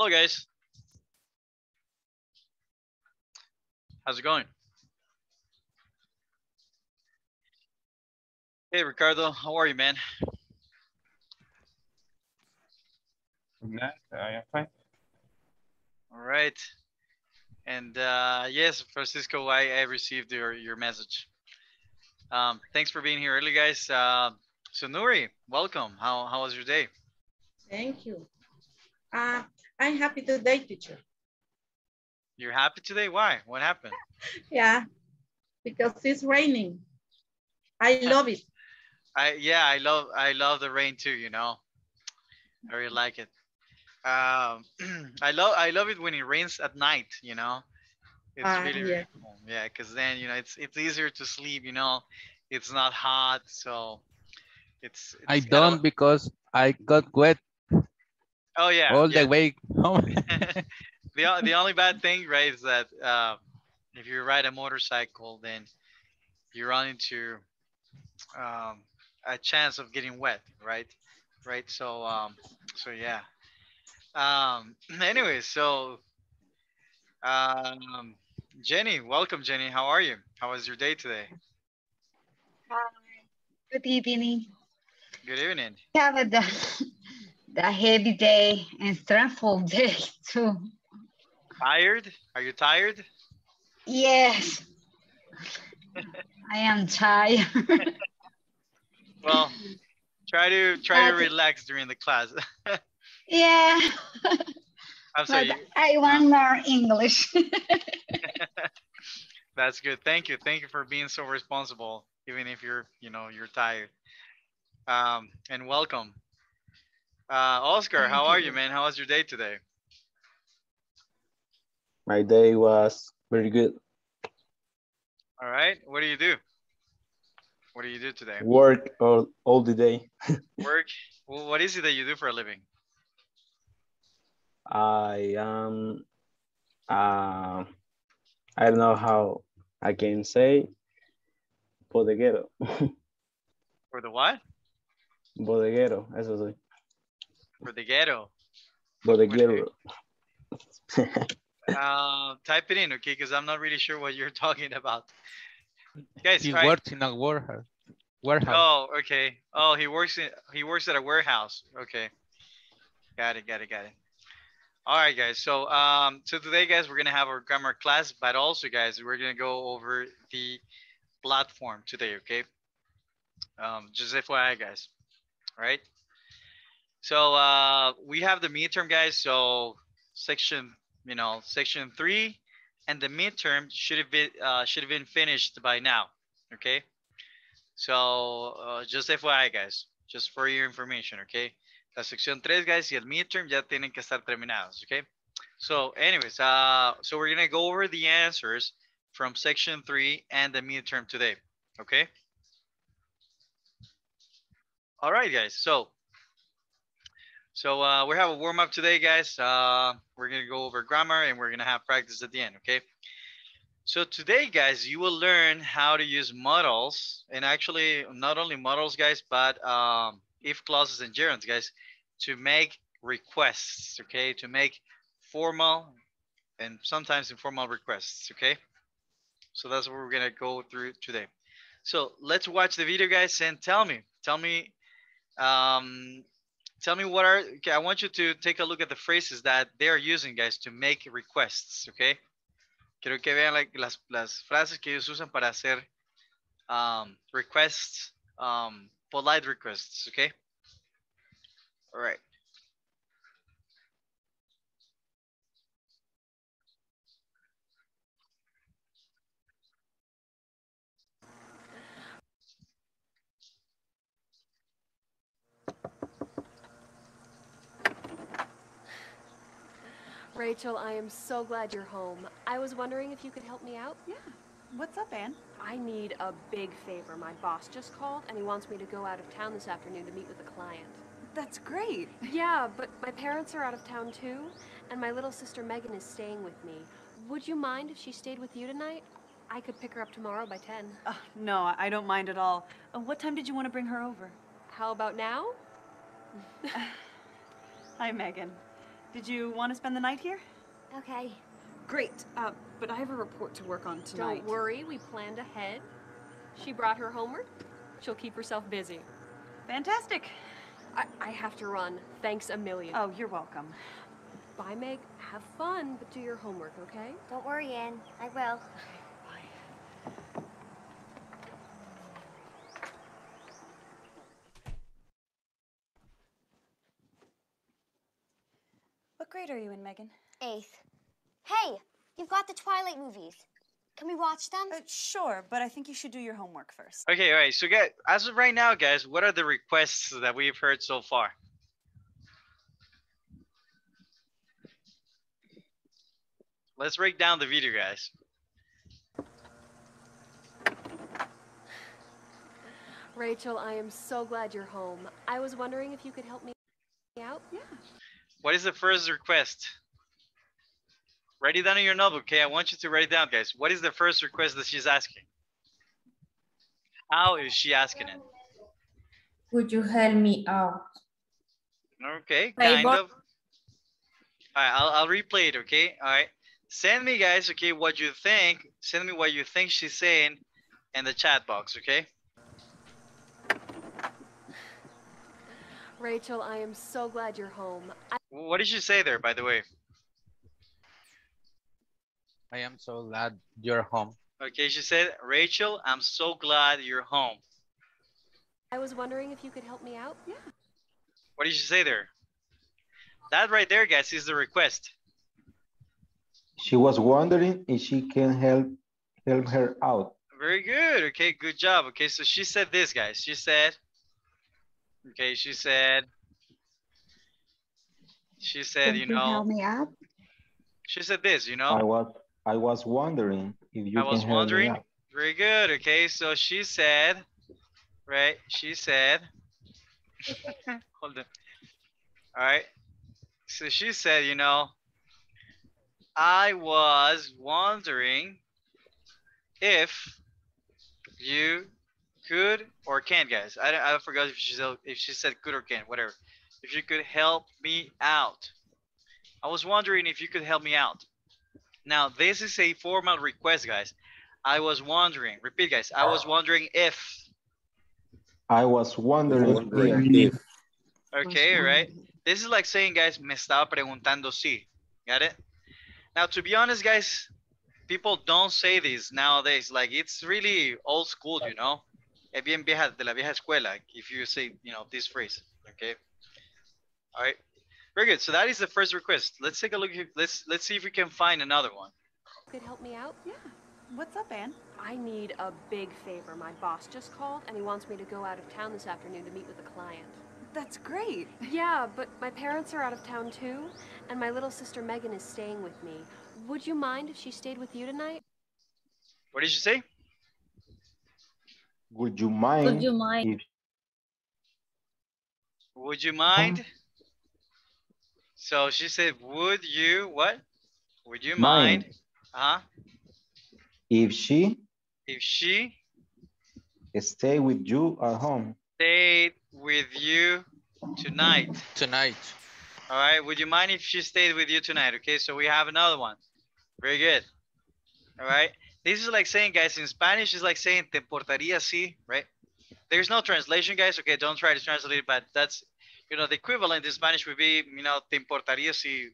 Hello, guys. How's it going? Hey, Ricardo. How are you, man? Nice. I am fine. All right. And uh, yes, Francisco, I, I received your, your message. Um, thanks for being here early, guys. Uh, so Nuri, welcome. How, how was your day? Thank you. Uh, I'm happy today, teacher. You're happy today? Why? What happened? Yeah, because it's raining. I love it. I yeah, I love I love the rain too. You know, I really like it. Um, I love I love it when it rains at night. You know, it's Ah, really yeah. really cool. Yeah, because then you know it's it's easier to sleep. You know, it's not hot, so it's. I it's kinda- don't because I got wet Oh yeah. all yeah. the way home. the the only bad thing, right, is that uh, if you ride a motorcycle, then you run into um, a chance of getting wet, right? Right. So um, so yeah. Um. Anyway, so um, Jenny, welcome, Jenny. How are you? How was your day today? Hi. Good evening. Good evening. Have a heavy day and stressful day too. Tired? Are you tired? Yes. I am tired. Well, try to try to relax during the class. yeah. I'm sorry. But I want more English. That's good. Thank you. Thank you for being so responsible, even if you're, you know, you're tired. Um, and welcome. Uh, Oscar, how Thank are you. you, man? How was your day today? My day was very good. All right. What do you do? What do you do today? Work all, all the day. Work. Well, what is it that you do for a living? I am, uh, I don't know how I can say, bodeguero. For the what? bodeguero, eso soy. For the ghetto. for Bodeguero. Uh, type it in, okay? Because I'm not really sure what you're talking about. Guys, he try- works in a warehouse. Warehouse. Oh, okay. Oh, he works in he works at a warehouse. Okay. Got it, got it, got it. All right, guys. So um so today guys we're gonna have our grammar class, but also guys, we're gonna go over the platform today, okay? Um just FYI guys. All right. So uh we have the midterm guys, so section, you know, section three and the midterm should have been uh should have been finished by now. Okay. So, uh, just FYI, guys, just for your information, okay? La sección 3, guys, y el midterm ya tienen que estar terminados, okay? So, anyways, uh, so we're gonna go over the answers from section 3 and the midterm today, okay? All right, guys, so, so uh, we have a warm up today, guys. Uh, we're gonna go over grammar and we're gonna have practice at the end, okay? So today, guys, you will learn how to use modals and actually not only modals, guys, but um, if clauses and gerunds, guys, to make requests, okay? To make formal and sometimes informal requests, okay? So that's what we're gonna go through today. So let's watch the video, guys, and tell me, tell me, um, tell me what are, okay, I want you to take a look at the phrases that they are using, guys, to make requests, okay? Quiero que vean like, las, las frases que ellos usan para hacer um, requests, um, polite requests, okay? All right. Rachel, I am so glad you're home. I was wondering if you could help me out. Yeah. What's up, Anne? I need a big favor. My boss just called and he wants me to go out of town this afternoon to meet with a client. That's great. Yeah, but my parents are out of town too, and my little sister Megan is staying with me. Would you mind if she stayed with you tonight? I could pick her up tomorrow by 10. Uh, no, I don't mind at all. Uh, what time did you want to bring her over? How about now? Hi, Megan. Did you want to spend the night here? Okay. Great. Uh, but I have a report to work on tonight. Don't worry, we planned ahead. She brought her homework. She'll keep herself busy. Fantastic. I, I have to run. Thanks a million. Oh, you're welcome. Bye, Meg. Have fun, but do your homework, okay? Don't worry, Anne. I will. Grade are you in, Megan? Eighth. Hey, you've got the Twilight movies. Can we watch them? Uh, sure, but I think you should do your homework first. Okay, all right. So, guys, as of right now, guys, what are the requests that we've heard so far? Let's break down the video, guys. Rachel, I am so glad you're home. I was wondering if you could help me out. Yeah. What is the first request? Write it down in your notebook, okay? I want you to write it down, guys. What is the first request that she's asking? How is she asking it? Would you help me out? Okay, kind of. All right, I'll, I'll replay it, okay? All right. Send me, guys, okay, what you think. Send me what you think she's saying in the chat box, okay? Rachel, I am so glad you're home. I What did she say there, by the way? I am so glad you're home. Okay, she said, Rachel, I'm so glad you're home. I was wondering if you could help me out. Yeah. What did she say there? That right there, guys, is the request. She was wondering if she can help help her out. Very good. Okay, good job. Okay, so she said this, guys. She said, okay, she said, she said, you know, help me out? she said this, you know. I was I was wondering if you I can was help me wondering. Very good. Okay, so she said, right? She said, hold on. All right. So she said, you know, I was wondering if you could or can, guys. I, I forgot if she said if she said could or can, whatever. If you could help me out. I was wondering if you could help me out. Now, this is a formal request, guys. I was wondering, repeat, guys. I was wondering if. I was wondering, Wondering if, if. Okay, right? This is like saying, guys, me estaba preguntando si. Got it? Now, to be honest, guys, people don't say this nowadays. Like, it's really old school, you know? Es bien vieja, de la vieja escuela, if you say, you know, this phrase. Okay? All right. Very good. So that is the first request. Let's take a look. Here. Let's let's see if we can find another one. Could help me out? Yeah. What's up, Anne? I need a big favor. My boss just called and he wants me to go out of town this afternoon to meet with a client. That's great. Yeah, but my parents are out of town too, and my little sister Megan is staying with me. Would you mind if she stayed with you tonight? What did you say? would you mind? Would you mind? Would you mind? So she said, would you what? Would you mind? Mind. Uh-huh. if she If she stay with you at home? stayed with you tonight. Tonight. All right. Would you mind if she stayed with you tonight? Okay. So we have another one. Very good. All right. This is like saying, guys, in Spanish, it's like saying te portaría si, right? There's no translation, guys. Okay. Don't try to translate it, but that's, you know, the equivalent in Spanish would be, you know, te importaría si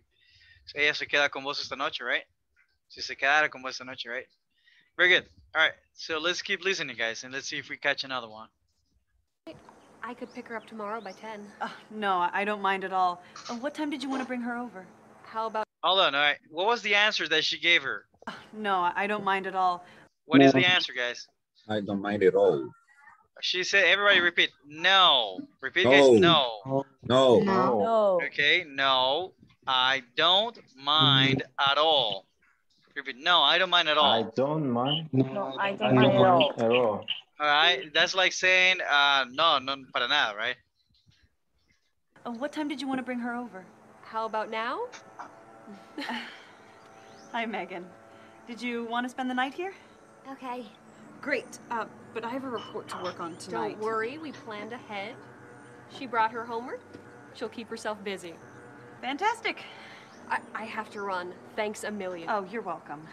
ella se queda con vos esta noche, right? Si se quedara con vos esta noche, right? Very good. All right. So let's keep listening, guys, and let's see if we catch another one. I could pick her up tomorrow by 10. Uh, no, I I don't mind at all. Uh, what time did you want to bring her over? How about Hold on. All right. What was the answer that she gave her? Uh, no, I I don't mind at all. What is the answer, guys? I don't mind at all. She said, everybody repeat, no. Repeat, guys, no. No. No. Okay, no, I don't mind at all. Repeat, no, I don't mind at all. I don't mind. No, I I don't don't mind at all. mind at all. All right, that's like saying, uh, no, no, para nada, right? Uh, what time did you want to bring her over? how about now? Hi, Megan. Did you want to spend the night here? Okay. Great. Uh, but I have a report to work on tonight. Don't worry, we planned ahead. She brought her homework. She'll keep herself busy. Fantastic. I, I have to run. Thanks a million. Oh, you're welcome.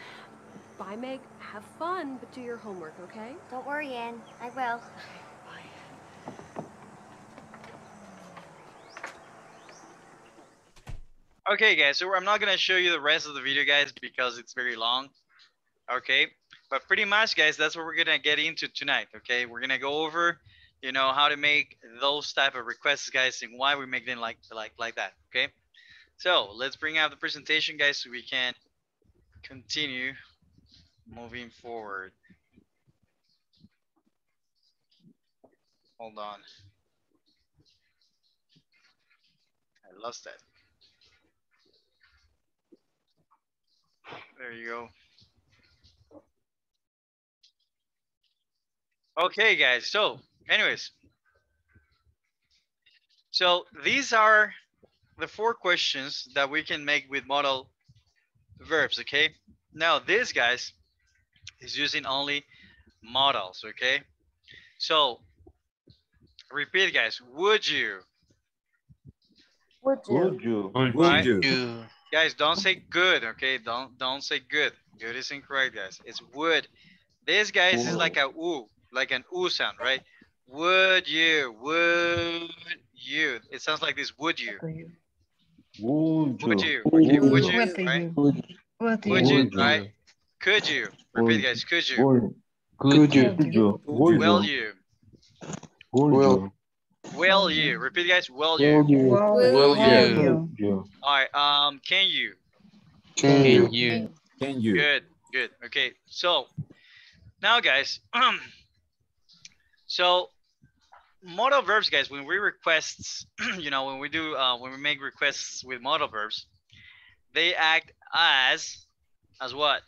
Bye, Meg. Have fun, but do your homework, okay? Don't worry, Anne. I will. Okay, guys, so I'm not gonna show you the rest of the video, guys, because it's very long. Okay, but pretty much, guys, that's what we're gonna get into tonight. Okay, we're gonna go over, you know, how to make those type of requests, guys, and why we make them like like like that. Okay, so let's bring out the presentation, guys, so we can continue moving forward. Hold on. I lost that. There you go. Okay, guys. So, anyways. So, these are the four questions that we can make with modal verbs, okay? Now, this, guys, is using only modals. okay? So, repeat, guys. Would you? Would Would you? Would Right. you? You. Guys, don't say good, okay? Don't don't say good. Good is incorrect, guys. It's would. This guys is like a oo, like an oo sound, right? Would you? Would you? It sounds like this. Would you? Would you? Would you? Would you? What Right? you? Would you? What do Would you? you? Would you? Right? Could you? Repeat, guys. Could you? Could you? would you? Will you? you? Would you? Will you? Repeat, guys. Will you? Will Will you? You? All right. Um. Can you? Can you? Can you? Good, good. Okay, so now, guys, so modal verbs, guys, when we request, you know, when we do, uh, when we make requests with modal verbs, they act as, as what?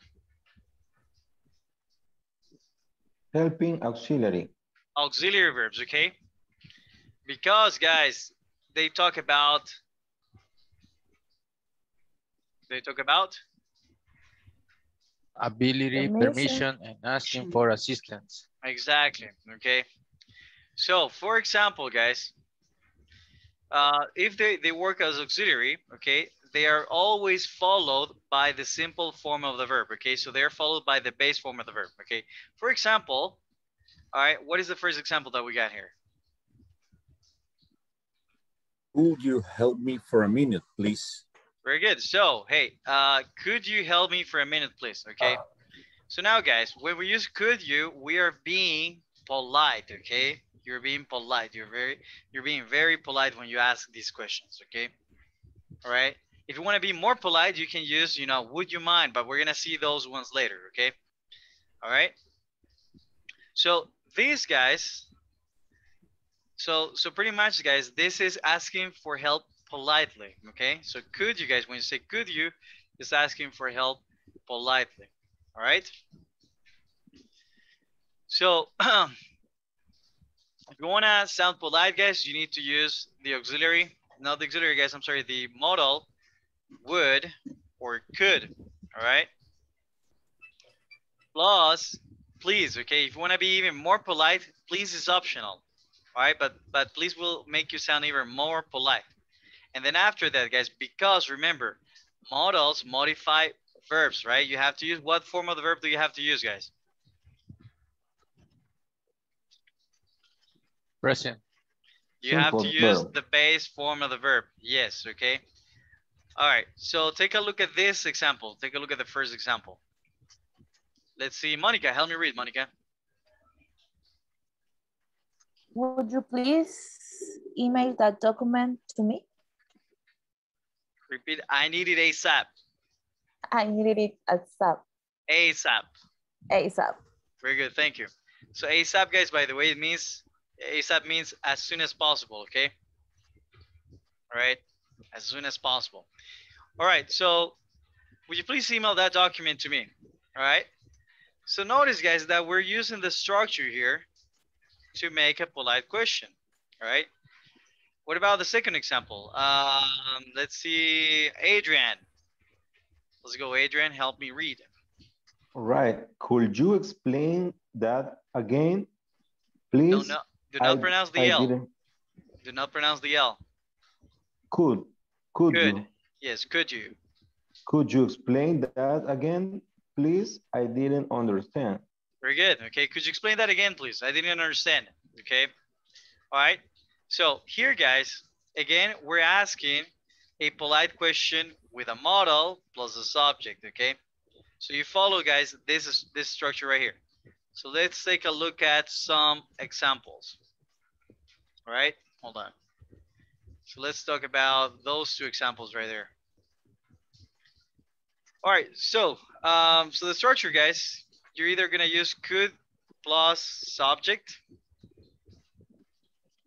Helping auxiliary. Auxiliary verbs, okay? Because, guys, they talk about, they talk about, Ability, Permission. permission, and asking for assistance. Exactly. Okay. So, for example, guys, uh, if they, they work as auxiliary, okay, they are always followed by the simple form of the verb. Okay, so they're followed by the base form of the verb. Okay. For example, all right, what is the first example that we got here? Would you help me for a minute, please? Very good. So, hey, uh, could you help me for a minute, please? Okay. So now, guys, when we use could you, we are being polite. Okay. You're being polite. You're very, you're being very polite when you ask these questions. Okay. All right. If you want to be more polite, you can use, you know, would you mind? But we're gonna see those ones later. Okay. All right. So these guys. So so pretty much, guys, this is asking for help politely. Okay. So could you guys, when you say could you, is asking for help politely. All right. So if you want to sound polite, guys, you need to use the auxiliary, not the auxiliary, guys. I'm sorry, the modal would or could. All right. Plus, please. Okay. If you want to be even more polite, please is optional. All right. But but please will make you sound even more polite. And then after that, guys, because remember, modals modify verbs, right? You have to use what form of the verb do you have to use, guys? Present. You have to use verb. the base form of the verb. Yes, okay. All right, so take a look at this example. Take a look at the first example. Let's see, Monica, help me read, Monica. Would you please email that document to me? Repeat, I need it ASAP. I needed it ASAP. ASAP. ASAP. Very good, thank you. So ASAP, guys, by the way, it means, ASAP means as soon as possible, okay? All right, as soon as possible. All right, so would you please email that document to me? All right. So notice, guys, that we're using the structure here to make a polite question. All right. What about the second example? Um, let's see, Adrian. Let's go, Adrian. Help me read. All right. Could you explain that again, please? not, do not I- pronounce the I L. didn't- Do not pronounce the L. Could, could Good. you? Yes, could you? Could you explain that again, please? I didn't understand. Very good. Okay, could you explain that again, please? I didn't understand. Okay. All right. So here, guys, again, we're asking a polite question with a modal plus a subject. Okay. So you follow, guys. This is this structure right here. So let's take a look at some examples. All right. Hold on. So let's talk about those two examples right there. All right. So, um, so the structure, guys, you're either gonna use could plus subject,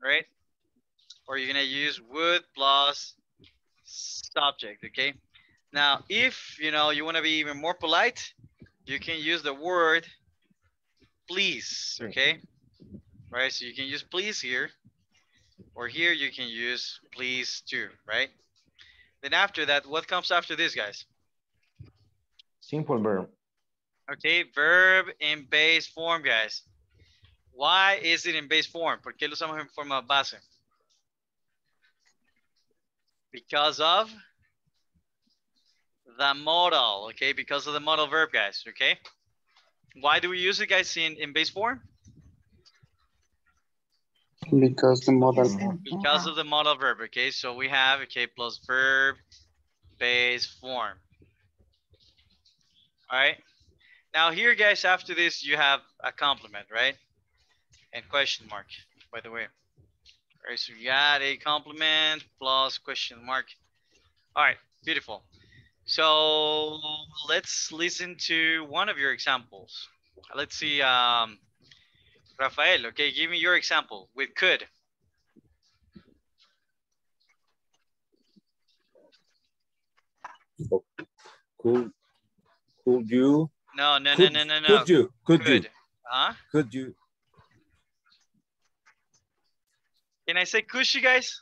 right? Or you're gonna use would plus subject, okay? Now, if you know you wanna be even more polite, you can use the word please, okay? Right, so you can use please here, or here you can use please too, right? Then after that, what comes after this, guys? Simple verb. Okay, verb in base form, guys. Why is it in base form? ¿Por qué lo usamos en forma base? Because of the modal, okay? Because of the modal verb, guys, okay? Why do we use it, guys, in, in base form? Because the model. Because of the modal verb, okay? So we have, okay, plus verb, base form. All right? Now here, guys, after this, you have a complement, right? And question mark, by the way. All right, so you got a complement plus question mark. All right, beautiful. So let's listen to one of your examples. Let's see, um, Rafael, okay, give me your example with could. Could, could you? No, no, could, no, no, no, no. Could you? Could, Could. you? Huh? Could you? Can I say cushy, guys?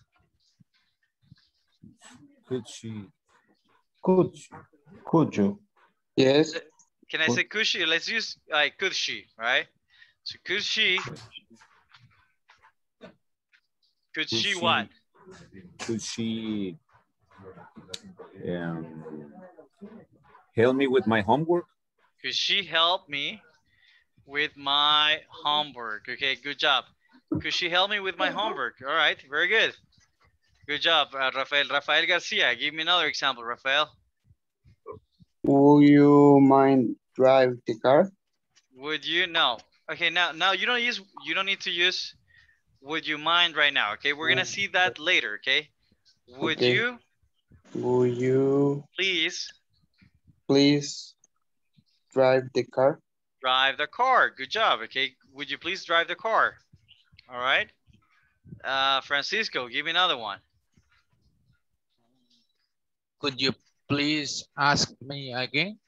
Could she? Could, could you? Yes. Can I say cushy? Let's use like could she, right? So could she? Could she what? Could she? Um, help me with my homework? Could she help me with my homework? Okay, good job. Could she help me with my homework? All right, very good. Good job, uh, Rafael. Rafael Garcia, give me another example, Rafael. Would you mind drive the car? Would you? No. Okay, now now you don't use you don't need to use would you mind right now, okay? We're gonna see that later, okay? Would Okay. you Would you please please drive the car? drive the car? Good job, okay? Would you please drive the car? All right. Uh, Francisco, give me another one. Could you please ask me again?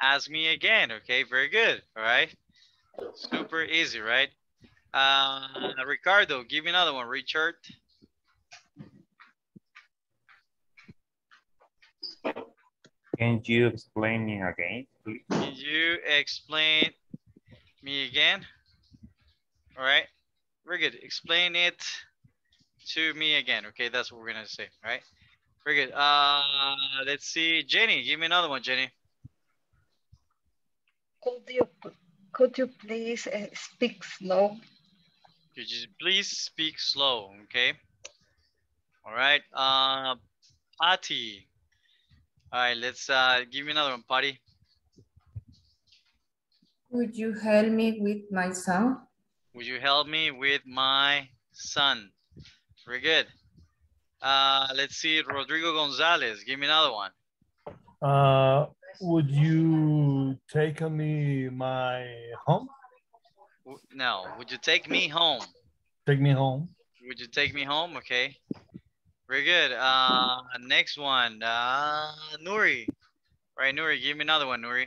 Ask me again, okay? Very good, all right? Super easy, right? Uh, Ricardo, give me another one. Richard. Can you explain me again, please? Can you explain me again? All right, very good. Explain it to me again. Okay, that's what we're gonna say. All right, very good. Uh, let's see, Jenny. Give me another one, Jenny. Could you, could you please uh, speak slow? Could you please speak slow? Okay. All right. Uh, Patty. All right, let's uh, give me another one, Patty. Could you help me with my son? Would you help me with my son? Very good. Uh, let's see, Rodrigo Gonzalez. Give me another one. Uh, would you take me my home? No. Would you take me home? Take me home. Would you take me home? Okay. Very good. Uh, next one. Uh, Nuri. Right, Nuri. Give me another one, Nuri.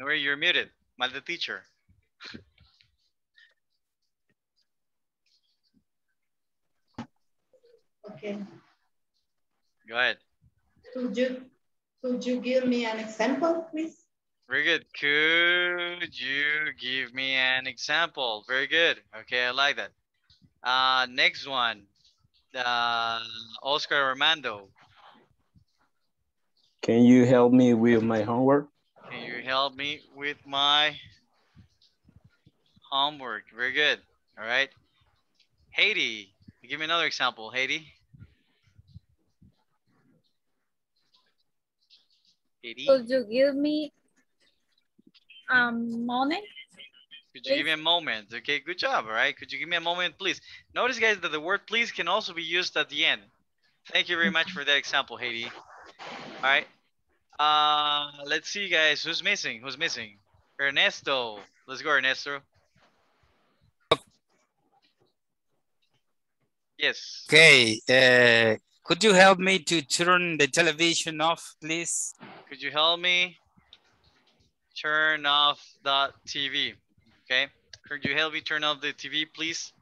Nuri, you're muted. Mal the teacher. Okay. Go ahead. Could you, could you give me an example, please? Very good. Could you give me an example? Very good. Okay, I like that. Uh, next one. uh, Oscar Armando, Can you help me with my homework? You help me with my homework? Very good. All right. Haiti, give me another example. Haiti. Haiti, Could you give me um moment? could you give me a moment? Okay, good job. All right. Could you give me a moment, please? Notice, guys, that the word please can also be used at the end. Thank you very much for that example, Haiti. All right. Uh, let's see, guys. Who's missing? Who's missing? Ernesto. Let's go, Ernesto. Yes. Okay, uh, could you help me to turn the television off, please? Could you help me turn off the TV? Okay. Could you help me turn off the TV, please?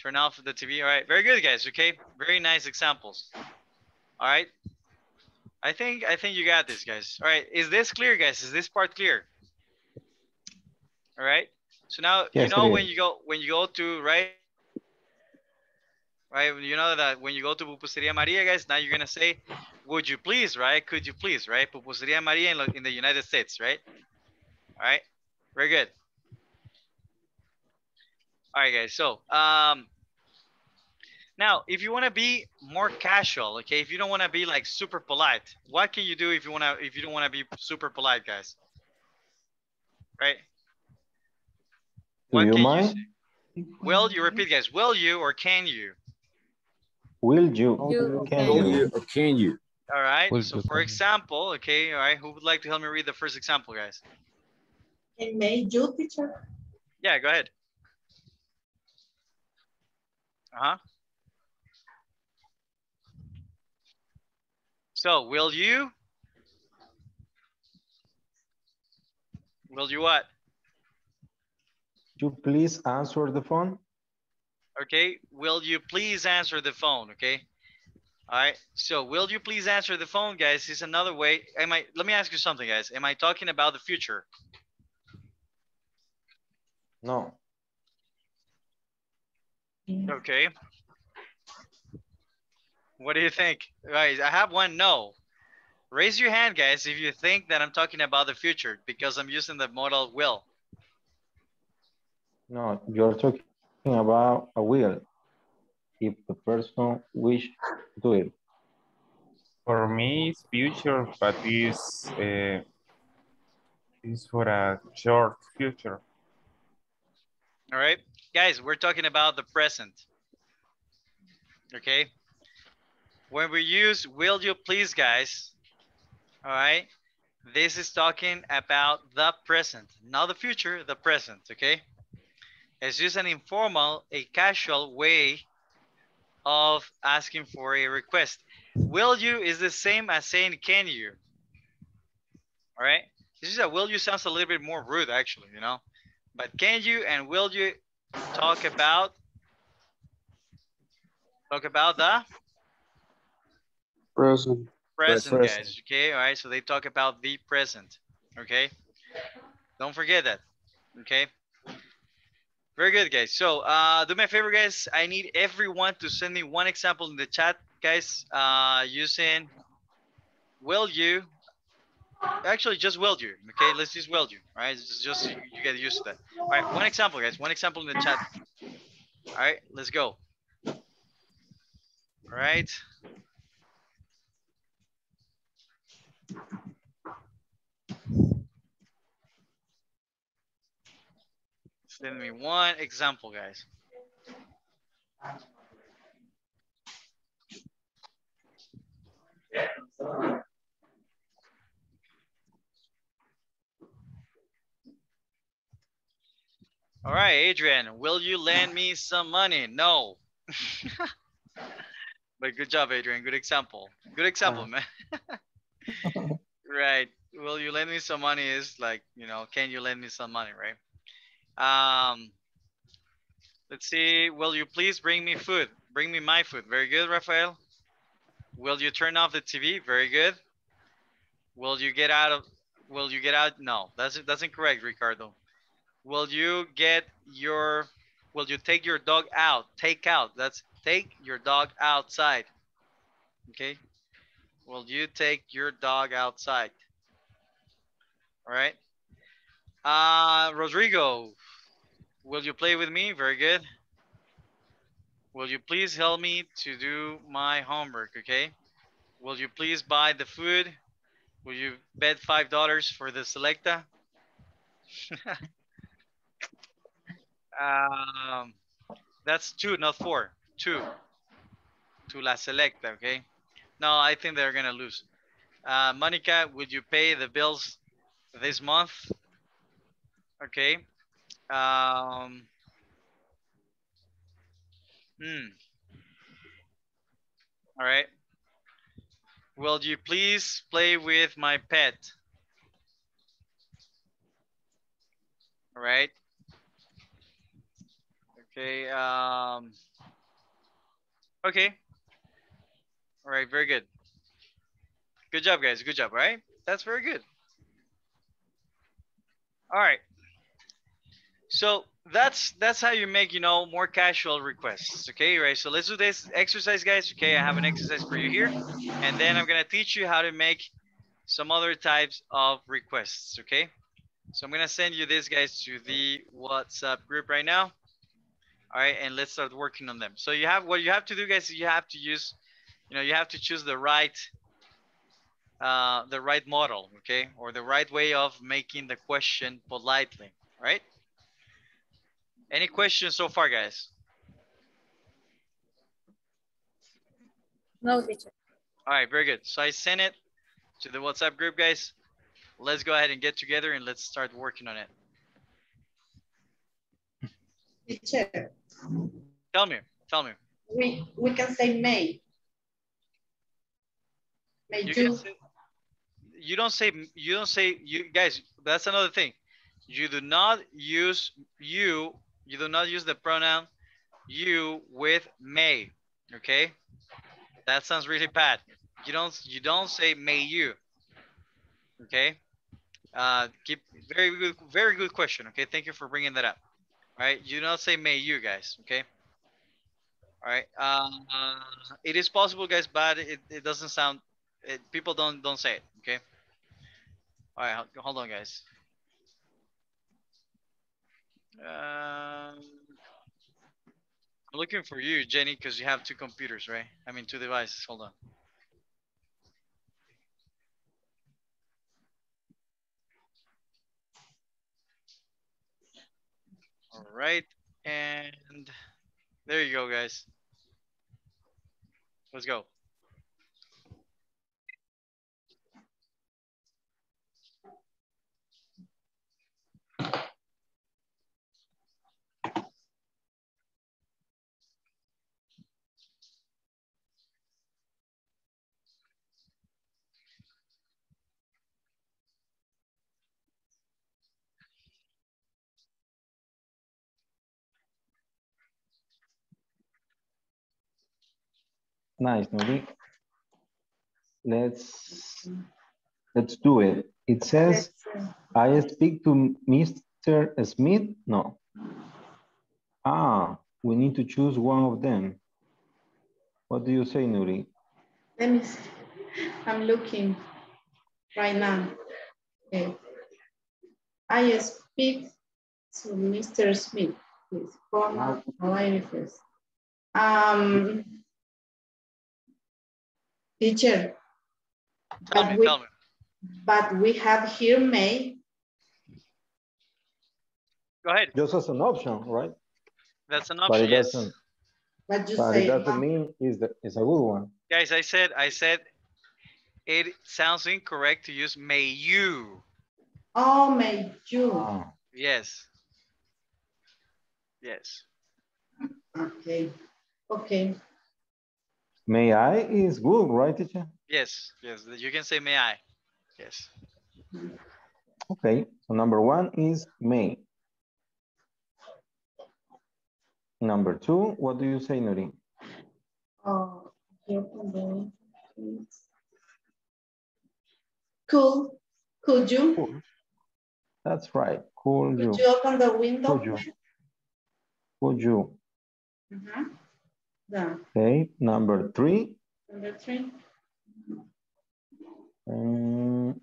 Turn off the TV. All right. Very good, guys. Okay. Very nice examples. All right. I think I think you got this, guys. All right. Is this clear, guys? Is this part clear? All right. So now Yes, you know when you go when you go to right right you know that when you go to Pupuseria Maria guys now you're gonna say would you please right could you please right Pupuseria Maria in, in the United States right all right very good all right guys so um now if you want to be more casual okay if you don't want to be like super polite what can you do if you want to if you don't want to be super polite guys right Do you can mind? say? will you repeat guys will you or can you Will you? You- Can Will you? you or can you? All right. Will so for example, okay, all right, who would like to help me read the first example, guys? And may you, teacher? Yeah, go ahead. Uh-huh. So, will you? Will you what? You please answer the phone? Okay, will you please answer the phone, okay? All right, so will you please answer the phone, guys, is another way. Am I, let me ask you something, guys. Am I talking about the future? No. Okay. What do you think? Guys, I have one no. Raise your hand, guys, if you think that I'm talking about the future because I'm using the modal will. No, you're talking about a will. If the person wish to do it. For me, it's future, but it's, uh, it's for a short future. All right, guys, we're talking about the present. Okay. When we use will you please, guys, all right, this is talking about the present, not the future, the present, okay? It's just an informal, a casual way of asking for a request. Will you is the same as saying can you. All right. It's just that will you sounds a little bit more rude actually, you know. But can you and will you talk about talk about the Present. present, Present. guys. Okay, all right. So they talk about the present. Okay. Don't forget that. Okay. Very good, guys. So uh, do me a favor, guys. I need everyone to send me one example in the chat, guys, uh, using will you. Actually, just will you. Okay, let's just will you. All right, it's just you, you get used to that. All right, one example, guys. One example in the chat. All right, let's go. All right. Send me one example, guys. All right, Adrian, will you lend me some money? No. but good job, Adrian. Good example. Good example, uh, man. right. Will you lend me some money is like, you know, can you lend me some money, right? Um, let's see. Will you please bring me food? Bring me my food. Very good, Rafael. Will you turn off the TV? Very good. Will you get out of? Will you get out? No, that's that's incorrect, Ricardo. Will you get your? Will you take your dog out? Take out. That's take your dog outside? Okay. Will you take your dog outside? All right. Uh, Rodrigo, will you play with me? Very good. Will you please help me to do my homework, okay? Will you please buy the food? Will you bet $5 for the Selecta? um, that's two, not four. Two. To La Selecta, okay? No, I think they're gonna lose. Uh, Monica, would you pay the bills this month? Okay. Um, hmm. All right. Will you please play with my pet? All right. Okay. Um, okay. All right. Very good. Good job, guys. Good job. Right? That's very good. All right. So that's that's how you make you know more casual requests. Okay, right? So let's do this exercise, guys. Okay, I have an exercise for you here, and then I'm gonna teach you how to make some other types of requests. Okay. So I'm gonna send you this guys to the WhatsApp group right now. All right, and let's start working on them. So you have what you have to do, guys. You have to use, you know, you have to choose the right, uh, the right modal, okay, or the right way of making the question politely, right? Any questions so far, guys? No, teacher. All right, very good. So I sent it to the WhatsApp group, guys. Let's go ahead and get together and let's start working on it. Teacher, Tell me, tell me. we, we can say may. You say, you don't say, you don't say, you guys, that's another thing. You do not use you, you do not use the pronoun you with may, okay? That sounds really bad. You don't, you don't say may you, okay? Uh, keep, very good, very good question, okay? Thank you for bringing that up. All right, you don't say may you guys, okay? All right, uh, it is possible guys, but it, it doesn't sound, it, people don't, don't say it, okay? All right, hold on guys. Um, I'm looking for you, Jenny, because you have two computers, right? I mean, two devices, hold on. All right, and there you go, guys. Let's go. Nice, Nuri. Let's let's do it. It says I speak to Mr. Smith. No. Ah, we need to choose one of them. What do you say, Nuri? let me see. I'm looking right now. Okay. I speak to Mr. Smith, please. Um, teacher. Tell but me, we- tell me. But we have here May. Go ahead. Just as an option, right? That's an option, it yes. doesn't, But you but say, it doesn't mean it's, the, it's a good one. Guys, I said, I said, it sounds incorrect to use may you. oh, May you. Ah, Yes. Yes. Okay, okay. May I is good, right, teacher? Yes. Yes. You can say may I. Yes. Okay, so number one is May. Number two, what do you say, Nuri? Oh, here from the- Cool, could you, That's right. Could you? could you open the window? Could you? Could you? Mhm. Okay, number three. Number three. Um,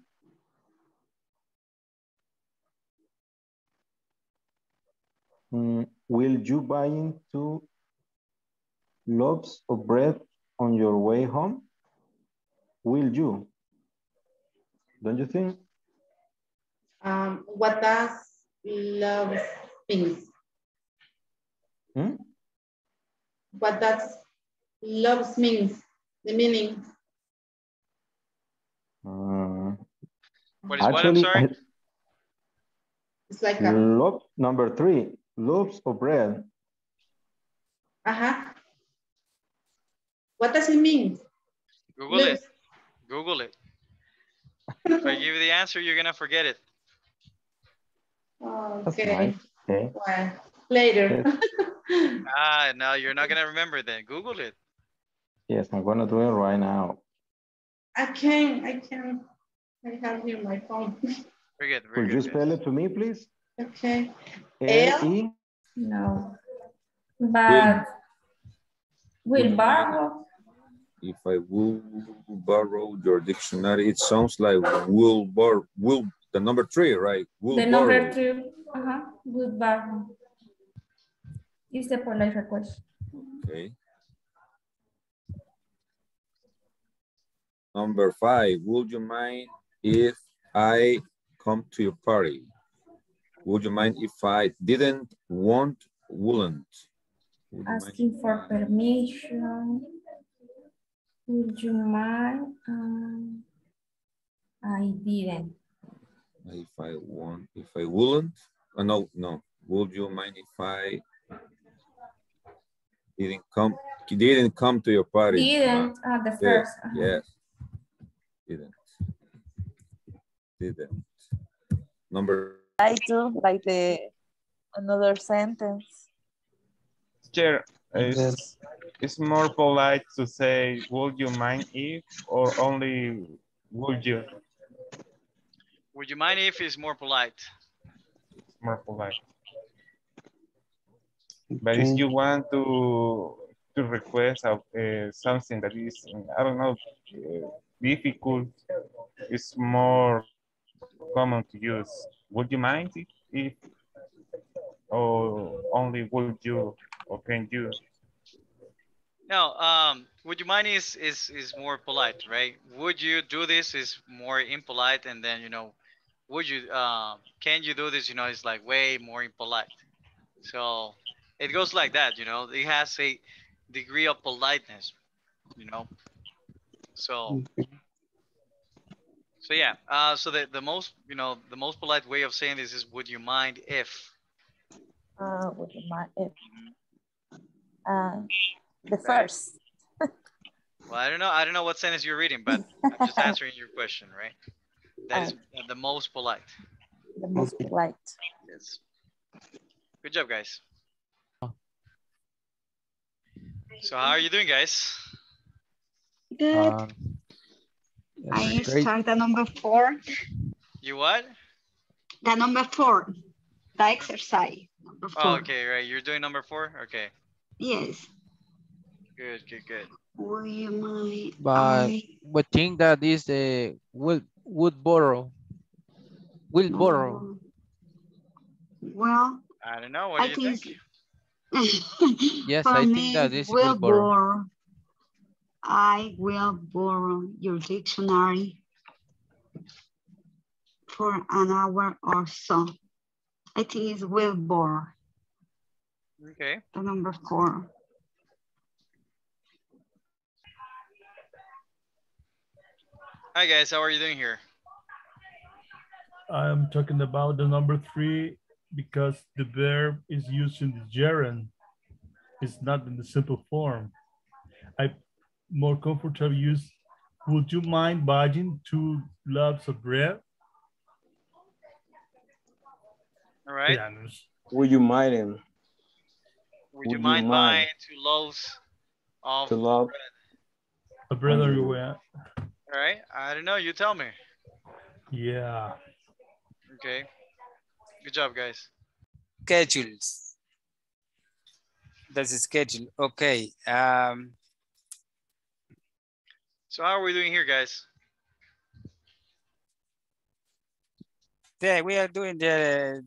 will you buy into loaves of bread on your way home? Will you? Don't you think? Um, what does love means? Hmm? What does love means? The meaning. Uh, What is what? I'm sorry. It's like a, loaf, number three, loaves of bread. uh-huh. What does it mean? Google it. Google it. if I give you the answer, you're gonna forget it. That's Okay. nice. Okay. Well, later. Ah, no, you're not gonna remember then. Google it. Yes, I'm gonna do it right now. I can, I can. I have here my phone. Very good. Very Could you good. spell it to me, please? Okay. L E. No. But wheelbarrow, If I will borrow your dictionary, it sounds like will bar will the number three, right? Will the number two, uh-huh, wheelbarrow. Is the polite request. Okay. Number five, would you mind if I come to your party? Would you mind if I didn't want, wouldn't? Would Asking for permission. Would you mind? Um, I didn't. if I want, if I wouldn't? Uh, no, no. Would you mind if I didn't come, He didn't come to your party? Didn't, uh, the first. uh-huh. yes. Didn't. Didn't. Number, I do like the another sentence. Chair, it's, it's more polite to say, would you mind if, or only would you? Would you mind if it's more polite? More polite. But if you want to to request uh, uh, something that is, I don't know, uh, difficult, it's more common to use. Would you mind if, if or only would you or can you? No, um, would you mind is, is, is more polite, right? Would you do this is more impolite and then, you know, would you, uh, can you do this? You know, it's like way more impolite. So it goes like that, you know, it has a degree of politeness, you know? So, so yeah, uh, so the, the most, you know, the most polite way of saying this is, would you mind if? Uh, would you mind if? Uh, the first. Well, I don't know. I don't know what sentence you're reading, but I'm just answering your question, right? That is the most polite. The most polite. Yes. Good job, guys. So how are you doing, guys? Good. Um, I great. start the number four. You what? The number four. The exercise. Number four. Oh, okay, right. You're doing number four? Okay. Yes. Good, good, good. Will you mind? But I- we think that is the wood Woodboro. Wilboro. Well, I don't know. What I do you think. think? Yes, For I me, think that is will Wilboro. borrow. I will borrow your dictionary for an hour or so. I think it's will borrow, Okay. the number four. Hi, guys. How are you doing here? I'm talking about the number three because the verb is used in the gerund. It's not in the simple form. I more comfortable use, would you mind buying two loaves of bread? All right. Janus? Would you mind him Would you would you mind mind? buying two loaves of to love? A bread or you went? All right. I don't know. You tell me. Yeah. Okay. Good job, guys. Schedules. That's the schedule. Okay. Um, So how are we doing here, guys? yeah, we are doing the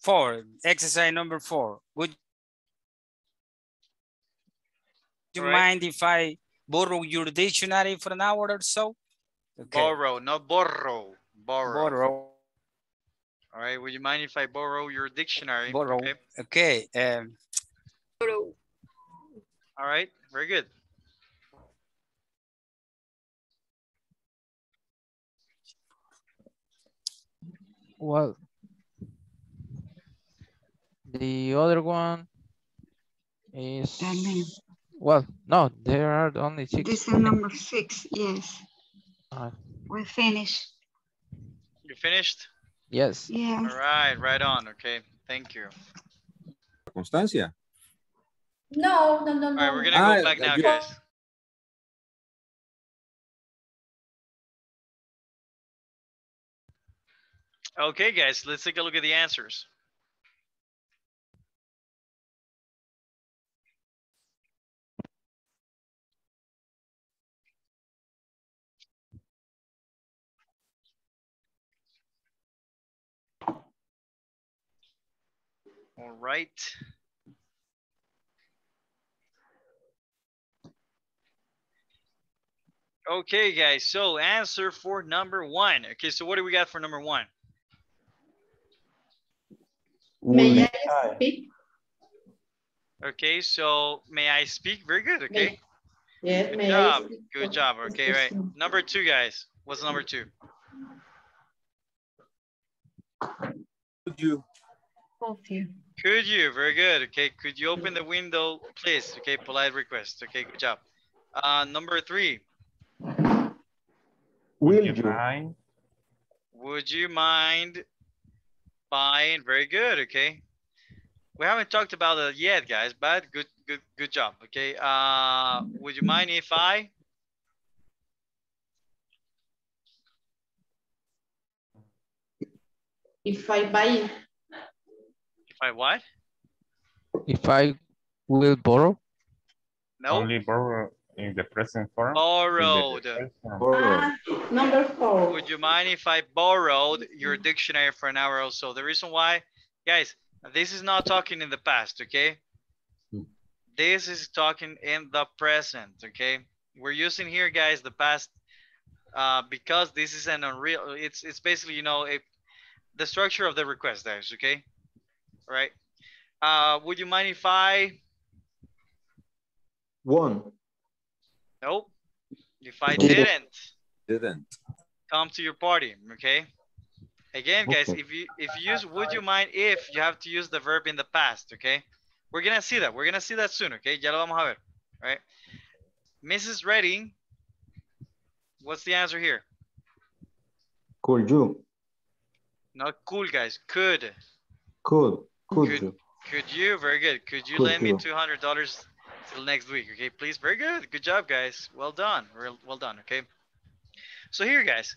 four, exercise number four. Would you Alright. mind if I borrow your dictionary for an hour or so? Okay. Borrow, not borrow. Borrow. Borrow. All right. Would you mind if I borrow your dictionary? Borrow. Okay. Okay. Um, All right. Very good. Well, the other one is, well, no, there are only six. This is number six, yes. Uh, We finished. You finished? Yes. Yes. All right. Right on. Okay. Thank you. Constancia. No, no, no, All no. right. We're gonna Ah, go back now, you- guys. Okay, guys. Let's take a look at the answers. All right. Okay, guys. So answer for number one. Okay, so what do we got for number one? May I speak? Okay, so may I speak? Very good. Okay. Yes, Good may I job. speak? Good job. Okay, right. Number two, guys. What's number two? Could you? Both you. Could you? Very good. Okay. Could you open the window, please? Okay. Polite request. Okay. Good job. Uh, number three. Will you you? mind? Would you mind buying? Very good. Okay. We haven't talked about it yet, guys, but good, good, good job. Okay. Uh, would you mind if I? If I buy, If I what? If I will borrow, No. Only borrow in the present form? Borrowed. Ah, number four. Would you mind if I borrowed your dictionary for an hour or so? The reason why, guys, this is not talking in the past, okay? This is talking in the present, okay? We're using here, guys, the past uh, because this is an unreal, it's it's basically, you know, it, the structure of the request, guys, okay? All right. Uh, would you mind if I, One. nope, if I Didn't. didn't Didn't. come to your party, okay? Again, guys, if you if you use would you mind if you have to use the verb in the past, okay? We're gonna see that. We're gonna see that soon, okay? Ya lo vamos a ver, right? Mrs. Redding, what's the answer here? Could you? Not cool, guys. Could. Could. Could Could. you? Could you? Very good. Could you Could lend me two hundred dollars till next week? Okay, please. Very good. Good job, guys. Well done. Real well done. Okay. So here, guys.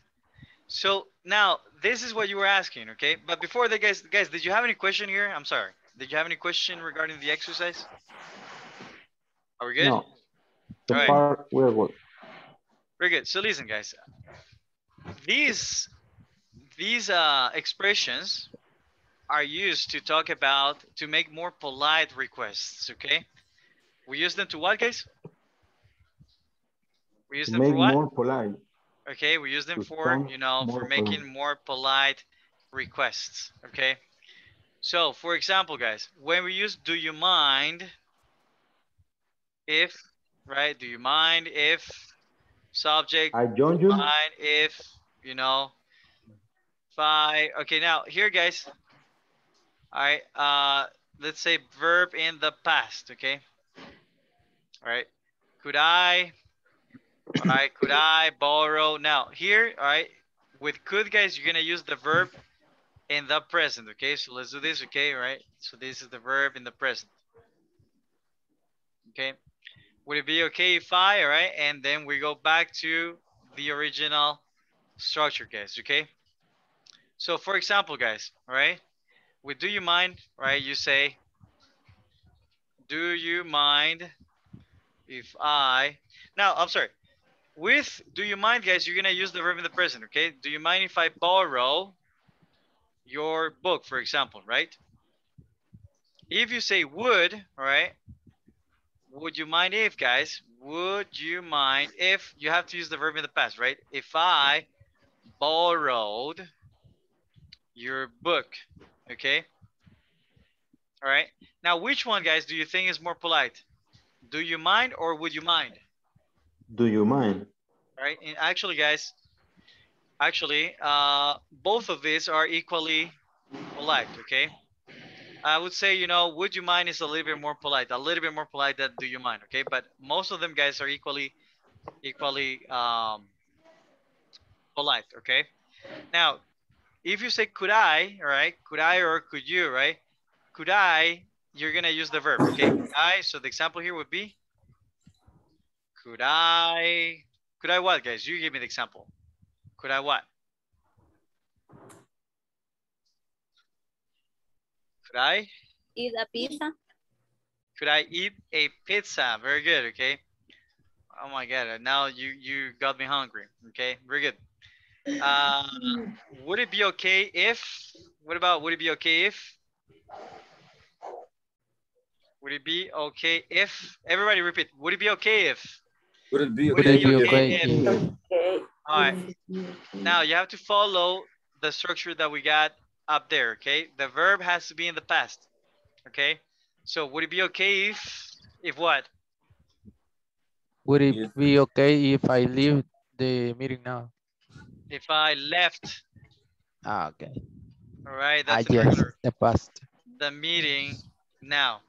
So now this is what you were asking, okay? But before that, guys, guys, did you have any question here? I'm sorry. Did you have any question regarding the exercise? Are we good? No. The Alright. part where what? Very good. So listen, guys. These these uh, expressions are used to talk about to make more polite requests. Okay. We use them to what, guys? We use them make for what? more polite. Okay, we use them to for, you know, for making polite. more polite requests. Okay. So, for example, guys, when we use do you mind if, right? Do you mind if subject, I join you mind if, you know, I, okay, now here, guys. All right, uh, let's say verb in the past, okay? All right, could I, all right, could I borrow? Now here, all right, with could guys, you're gonna use the verb in the present, okay? So let's do this, okay, all right? So this is the verb in the present. Okay, would it be okay if I, all right, and then we go back to the original structure, guys, okay? So for example, guys, all right, with do you mind, right, you say, do you mind if I, now I'm sorry. With do you mind guys, you're gonna use the verb in the present, okay? Do you mind if I borrow your book, for example, right? If you say would, right, would you mind if, guys? Would you mind if you have to use the verb in the past, right? If I borrowed your book, okay? All right. Now, which one, guys, do you think is more polite? Do you mind or would you mind? Do you mind? All right. And actually, guys, actually, uh, both of these are equally polite, okay? I would say, you know, would you mind is a little bit more polite, a little bit more polite than do you mind, okay? But most of them guys are equally, equally um, polite, okay? Now, if you say could I, right? could I or could you, right? Could I, you're gonna use the verb, okay? I, so the example here would be, could I, could I what, guys? You give me the example. Could I what? Could I? Eat a pizza. Could I eat a pizza? Very good, okay? Oh my God, now you, you got me hungry, okay? Very good. Uh, would it be okay if, what about, would it be okay if? Would it be okay if, everybody repeat, would it be okay if? Would it be Would okay? it be okay if- if? All right. Now you have to follow the structure that we got up there, okay? The verb has to be in the past, okay? So would it be okay if, if what? Would it be okay if I leave the meeting now? If I left, Ah, okay. all right, that's in yes, regular, the past. the meeting now,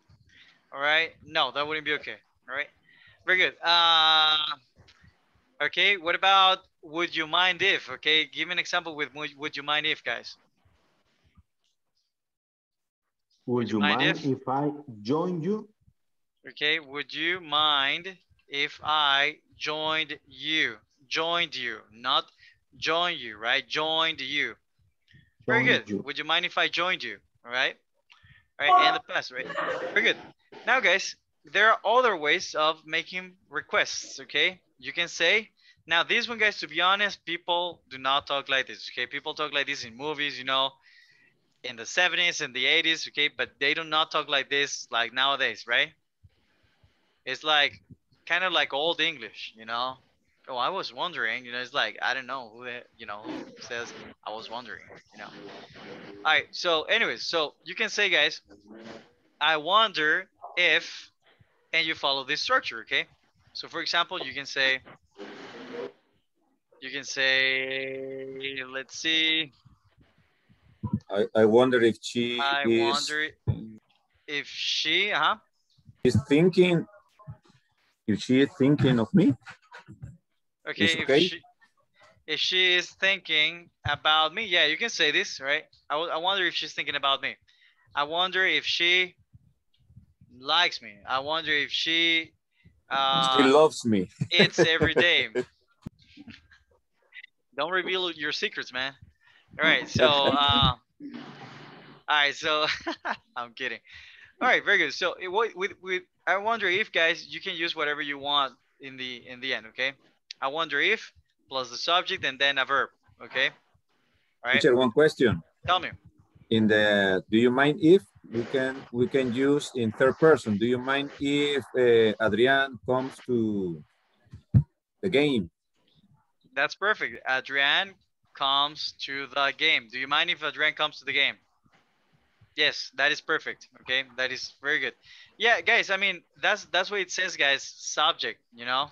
all right? No, that wouldn't be okay, all right? Very good. Uh, okay, what about would you mind if, okay? Give me an example with would, would you mind if, guys? Would you mind mind if- if I join you? Okay, would you mind if I joined you? Joined you, not join you, right? Joined you. Very Joined good. you. Would you mind if I joined you? All right. All right, and the past, right? Very good. Now, guys, there are other ways of making requests, okay? You can say, now this one, guys, to be honest, people do not talk like this, okay? People talk like this in movies, you know, in the 70s and the 80s, okay? But they do not talk like this like nowadays, right? It's like kind of like old English, you know? Oh, I was wondering, you know, it's like, I don't know who, you know, who says, I was wondering, you know? All right, so anyways, so you can say, guys, I wonder if, and you follow this structure, okay? So for example, you can say, you can say, let's see, I, I wonder if she I is wonder if she, huh? is thinking if she is thinking of me. Okay, It's if okay? she if she is thinking about me, yeah, you can say this, right? I, I wonder if she's thinking about me. I wonder if she likes me. I wonder if she uh, she loves me. it's every day. Don't reveal your secrets, man. All right, so uh, all right, so I'm kidding. All right, very good. So it, with, with I wonder if guys, you can use whatever you want in the in the end, okay? I wonder if plus the subject and then a verb, okay? All right. Teacher, one question. Tell me. In the do you mind if we can we can use in third person? Do you mind if uh, Adrian comes to the game? That's perfect. Adrian comes to the game. Do you mind if Adrian comes to the game? Yes, that is perfect. Okay, that is very good. Yeah, guys. I mean, that's that's what it says, guys. Subject, you know.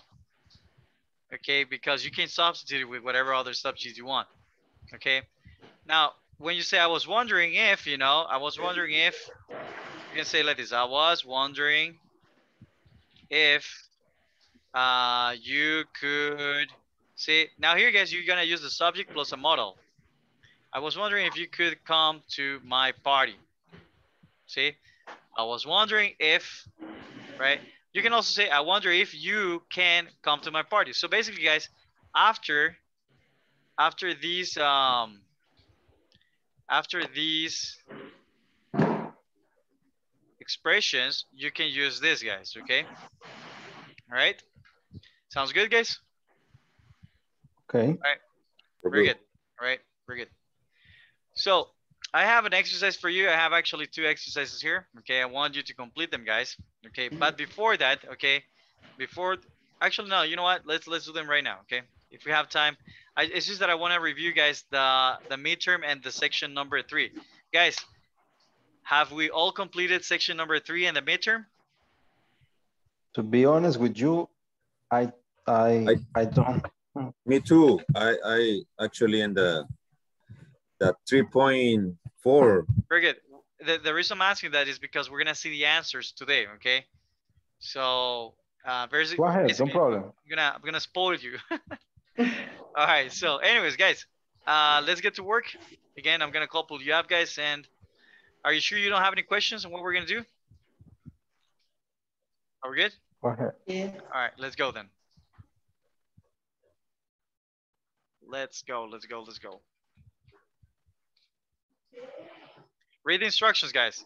Okay, because you can substitute it with whatever other subjects you want. Okay. Now, when you say I was wondering if, you know, I was wondering if, you can say like this. I was wondering if uh, you could see. Now here, guys, you're gonna use the subject plus a modal. I was wondering if you could come to my party. See, I was wondering if, right? You can also say, I wonder if you can come to my party. So basically, guys, after, after these, um, after these expressions, you can use this, guys, okay? All right? Sounds good, guys? Okay. All right. We're good. All right. We're good. So I have an exercise for you. I have actually two exercises here. Okay. I want you to complete them, guys. Okay. But before that, okay, before actually no, you know what? Let's let's do them right now. Okay. If we have time. I, it's just that I want to review, guys, the the midterm and the section number three. Guys, have we all completed section number three and the midterm? To be honest with you, I I I, don't. Me too. I I actually in the the three point four. Very good. The, the reason I'm asking that is because we're gonna see the answers today, okay? So uh very Go ahead, no problem. I'm gonna I'm gonna spoil you. All right, so anyways, guys, uh let's get to work. Again, I'm gonna couple you up, guys, and are you sure you don't have any questions on what we're gonna do? Are we good? Go ahead. Yeah. All right, let's go then. Let's go, let's go, let's go. Read the instructions, guys.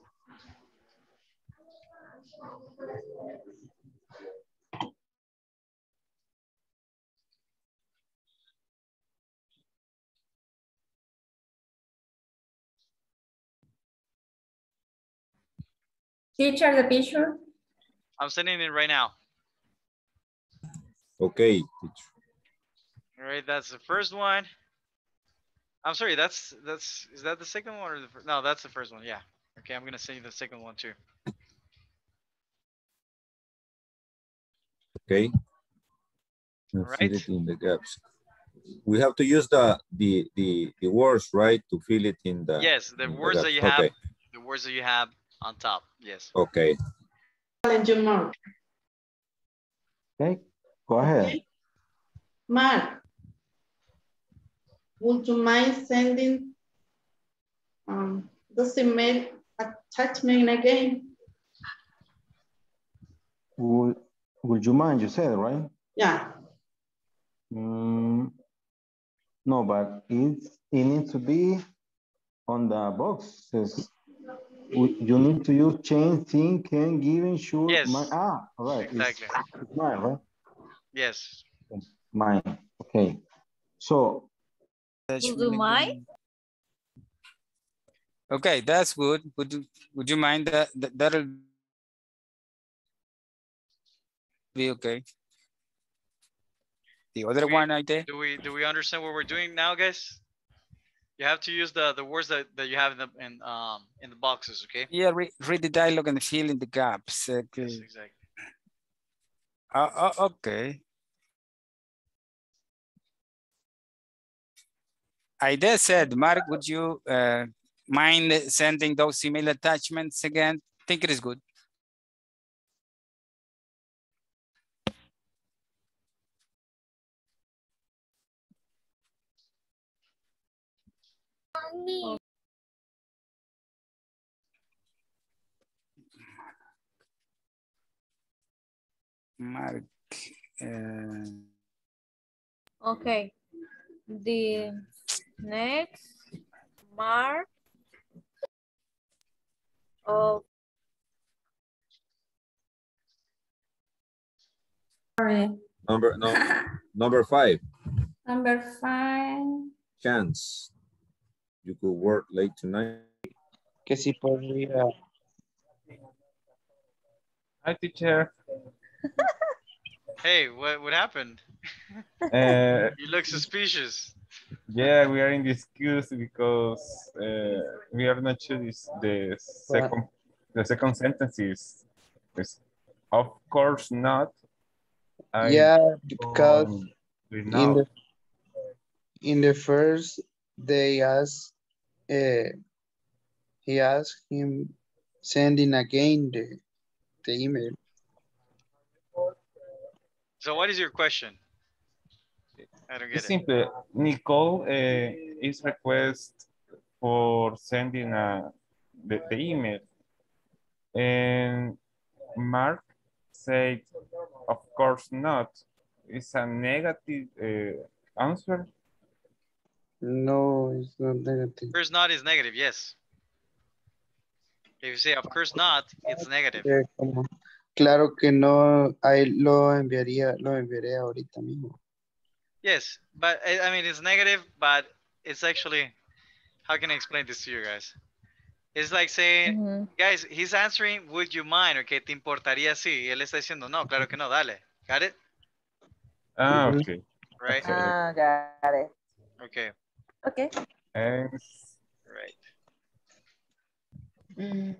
Teacher, the picture. I'm sending it right now. Okay. All right, that's the first one. I'm sorry, that's that's is that the second one or the first? No, that's the first one. Yeah. Okay, I'm gonna send you the second one too. Okay. And Fill it in the gaps. We have to use the the the the words right to fill it in the. yes, the in words that you have, Okay. the words that you have on top. Yes. Okay. Challenge Mark. Okay. Go ahead. Okay. Mark, would you mind sending um, this email attachment again? Would Would you mind? You said right. Yeah. Mm, no, but it's it needs to be on the box. Says you need to use chain, think, can, given, should. Yes. might- ah, all right. It's- Exactly. It's mine, right? Yes. Mine. Okay. So Would you mind? Okay, that's good. Would you would you mind that, that that'll be okay? The other one I did. Do we do we understand what we're doing now, guys? You have to use the the words that, that you have in the in um in the boxes, okay? Yeah, read, read the dialogue and fill in the gaps. Okay. Yes, exactly. Uh, uh, okay. I did said, Mark, would you uh, mind sending those email attachments again? think it is good. Mark. Uh, Okay. The next mark of Sorry. Number no number five. Number five. Chance. You could work late tonight. Que si podría. Hi, teacher. Hey, what what happened? Uh, You look suspicious. Yeah, we are in this queues because uh, we are not sure this, the second the second sentence is, is of course not. I yeah, because in the in the first they asked uh, he asked him sending again the the email. So what is your question? I don't get It's it. simple. Nicole uh, is request for sending a, the, the email. And Mark said, of course not. It's a negative uh, answer. No, it's not negative. First not is negative, yes. If you say, of course not, it's negative. Eh, claro que no, ahí lo enviaría, lo enviaré ahorita mismo. Yes, but I I mean, it's negative, but it's actually, how can I explain this to you guys? It's like saying, guys, he's answering, would you mind? Okay, ¿te importaría si? Y él está diciendo, no, claro que no, dale. Got it? Ah, okay. Right? Ah, got it. Okay, Okay. And right. Mm.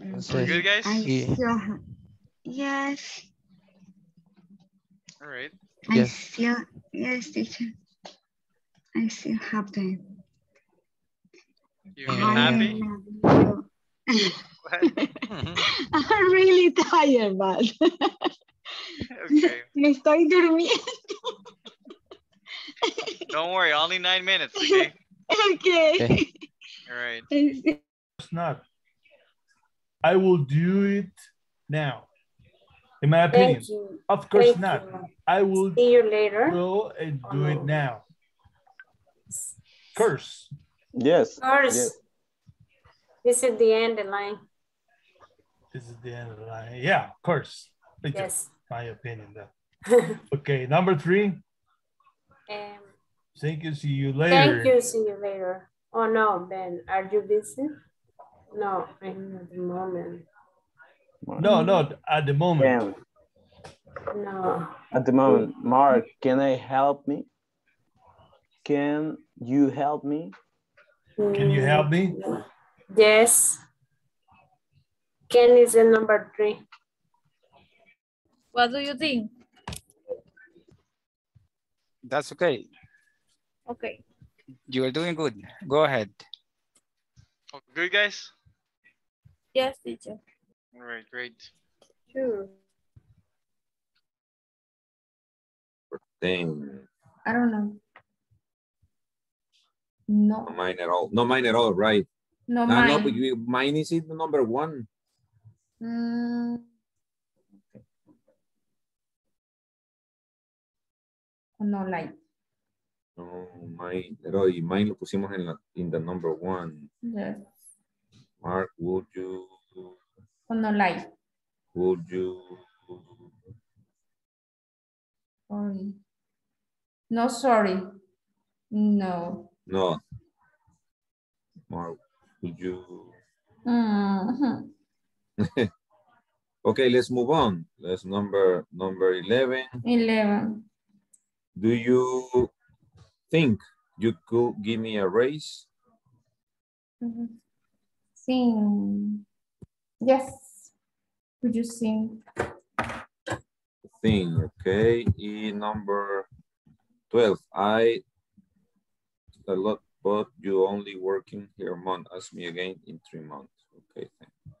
Entonces, good, guys? I y- still, ha- yes, All right. I still, yes, teacher. I still have the. You feel happy? What? I'm really tired, but Okay. me estoy durmiendo. Don't worry, only nine minutes, okay? Okay. All right. It's not. I will do it now. In my opinion. Of course Thank not. you. I will See you later. go and do it now. Curse. Yes. Course. yes. This is the end of the line. This is the end of the line. Yeah, of course. It's Yes. My opinion though. okay, number three. Um, Thank you. See you later. thank you. See you later. Oh no, Ben, are you busy? No, I'm at the moment. No, no, at the moment. Can, No. at the moment, Mark, can I help me? Can you help me? Can you help me? Mm, yes. Ken is the number three. What do you think? That's okay. Okay. You are doing good. Go ahead. Oh, Good, guys? Yes, teacher. All right, great. Sure. Then I don't know. No, no mine at all. No mine at all, right? no no, mine. but you, mine is it number one. Mm. No like. No, mine at all. Y mine lo pusimos en la in the number one. Yes. Mark, would you No like. would you Sorry. No, sorry. No. no would you Mhm. okay, let's move on. Let's number number 11. 11. Do you think you could give me a raise? Mhm. Sing. Yes. Sing? Thing, okay. In number 12, I a lot, but you only working here a month. Ask me again in three months. Okay, thank you.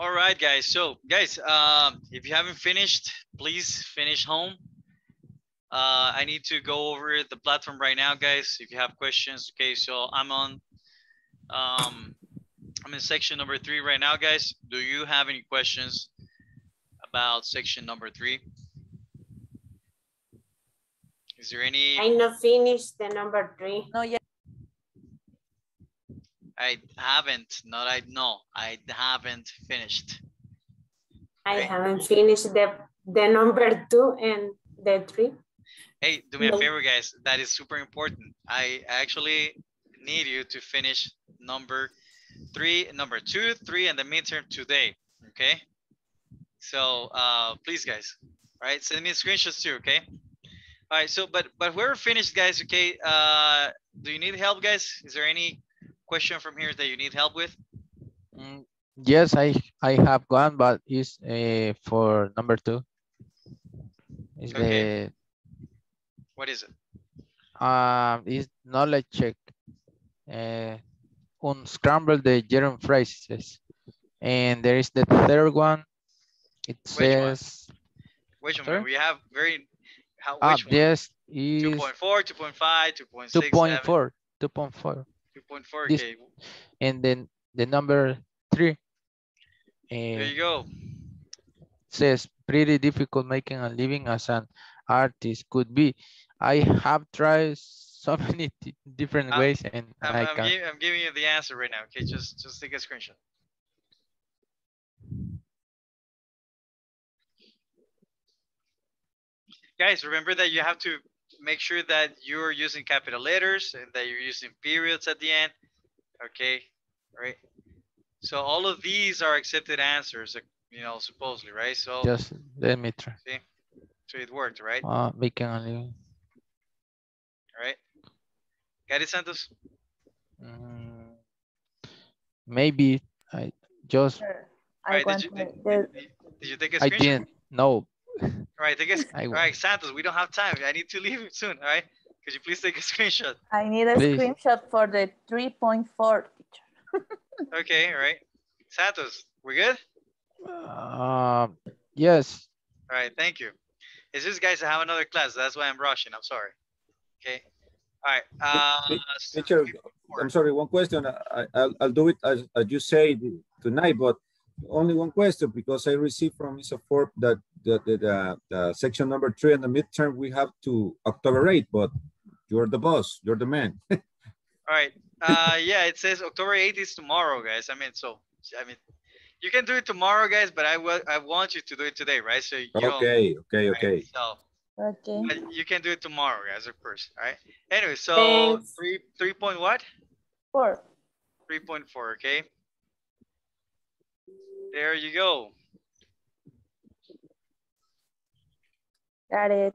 All right, guys. So, guys, um, if you haven't finished, please finish home. Uh, I need to go over the platform right now, guys. If you have questions, okay. So I'm on, um, I'm in section number three right now, guys. Do you have any questions about section number three? Is there any? I not finished the number three. No, yeah. I haven't. Not I no. I haven't finished. I haven't finished the, the number two and the three. Hey, do me a favor, guys. That is super important. I actually need you to finish number three, number two, three, and the midterm today. Okay. So uh, please, guys. All right. Send me screenshots too. Okay. All right. So, but but we're finished, guys. Okay. Uh, do you need help, guys? Is there any question from here that you need help with? Mm, Yes, I I have one, but it's uh, for number two. It's Okay. What is it? the um is knowledge check. Uh, unscramble the gerund phrases, and there is the third one. It Which one? says Which one? Sorry? We have very. How? ah Which one? yes is 2.4, 2.5, 2.6, two point four, two point four. 2.4. This- and then the number three There you go. says pretty difficult making a living as an artist could be. I have tried so many di- different Uh, ways and I'm, I I'm, can. gi- I'm giving you the answer right now. Okay, just just take a screenshot. Guys, remember that you have to make sure that you're using capital letters and that you're using periods at the end. Okay, right? So all of these are accepted answers, uh, you know, supposedly, right? So Just let me try. see, so it worked, right? Uh, making a living. All right. Got it, Santos? Mm, maybe I just All right, did you, did, did you take a I screenshot? I didn't know. All right, take a, I all right, Santos, we don't have time. I need to leave soon. All right, could you please take a screenshot? I need a Please. screenshot for the 3.4. Okay, all right. Santos, we're good? Um, yes. All right, thank you. It's just guys, I have another class. That's why I'm rushing. I'm sorry. Okay. All right. Uh, Te- Teacher, I'm sorry, one question. I, I'll, I'll do it as, as you say tonight, but only one question because I received from Mr. Ford that the, the, the, the section number three and the midterm, we have to October 8, but you're the boss, you're the man. all right. Uh, yeah, it says October 8th is tomorrow, guys. I mean, so I mean, you can do it tomorrow, guys, but I will. I want you to do it today, right? So you don't- Okay, okay, okay. So Okay. but you can do it tomorrow, guys, of course. All right. Anyway, so Thanks. three three point what? Four. Three point four. Okay. There you go. Got it.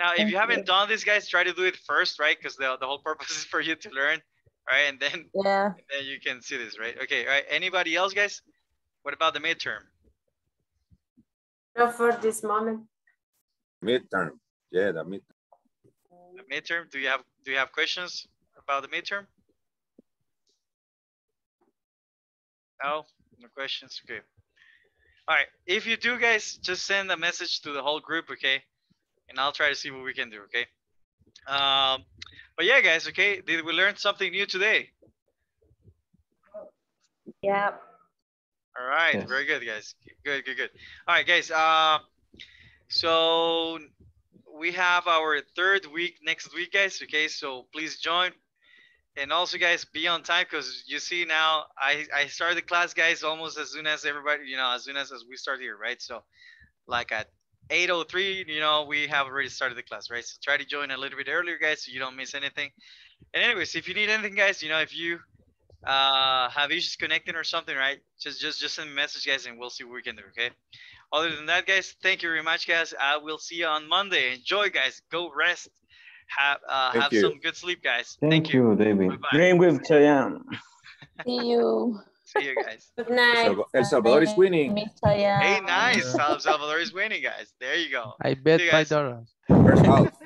Now, if Thank you haven't you. done this, guys, try to do it first, right? Because the, the whole purpose is for you to learn, right? And then, Yeah. then you can see this, right? Okay, all right. Anybody else, guys? What about the midterm? Not for this moment. Midterm, yeah, the mid. The midterm? Do you have do you have questions about the midterm? No, no questions. Okay. All right. If you do, guys, just send a message to the whole group, okay? And I'll try to see what we can do, okay? Um, but yeah, guys, okay. Did we learn something new today? Yeah. All right, Yes. very good, guys. Good, good, good. All right, guys. Uh, so we have our third week next week, guys. Okay, so please join. And also, guys, be on time because you see now I I started the class, guys, almost as soon as everybody, you know, as soon as, as we start here, right? So, like at 8:03, you know, we have already started the class, right? So try to join a little bit earlier, guys, so you don't miss anything. And anyways, if you need anything, guys, you know, if you uh have issues connecting or something right just just just send a message guys and we'll see what we can do okay other than that guys thank you very much guys i will see you on monday enjoy guys go rest have uh Thank have you. some good sleep guys Thank you, David. Bye-bye. Dream with Cheyenne. See you. see you guys Good night. Salvador- El Salvador is winning. Hey nice el salvador is winning guys there you go I bet five dollars. First half.